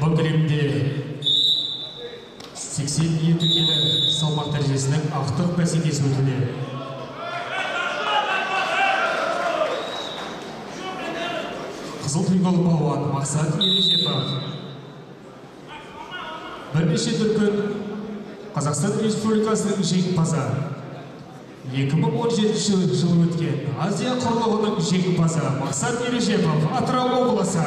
бұл сексен 82 келі салмақ дәрежесінің ақтық бәсекесі өтуде қызыл тұйғалы палуан мақсат ережепов бірнеше дүркін қазақстан республикасының жеңімпазы. 2017 жылы өткен азия құрлығының жеңімпазы мақсат ережепов атырау облысы.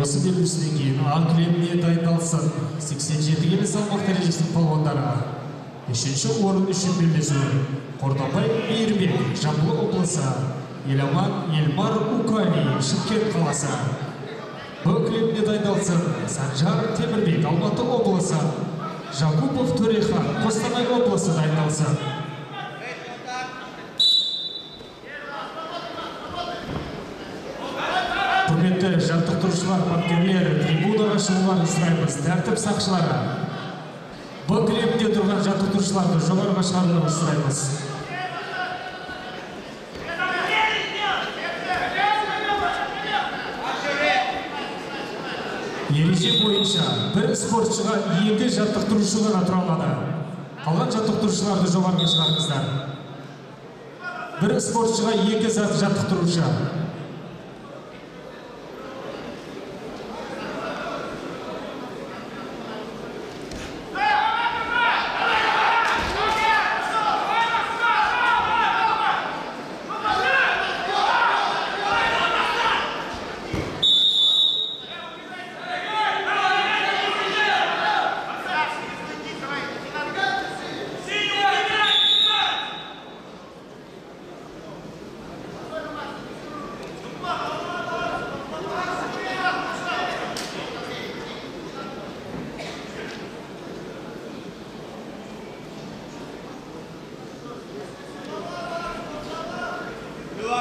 Осы белгісінен кейін а кілеміне дайындалсын. 87 келі салмақ дәрежесінің палуандары. Үшінші орын үшін белдесу қордабай мейірбек жамбыл облысы. Еламан елмар укали шымкент қаласы. Б кілеміне дайындалсын санжар темірбек алматы облысы. Жакупов төрехан қостанай облысы дайындалсын. Құрметті жаттықтырушылар бапкерлер трибунаға шығуларын сұраймыз тәртіп сақшылары. Б кілемінде тұрған жаттықтырушыларды жоғарыға шығаруларын сұраймыз ереже бойынша бір спортшыға екі жаттықтырушы ғана тұра алады. Қалған жаттықтырушыларды жоғарыға шығарыңыздар. Бір спортшыға екі жаттықтырушы.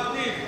Rodney.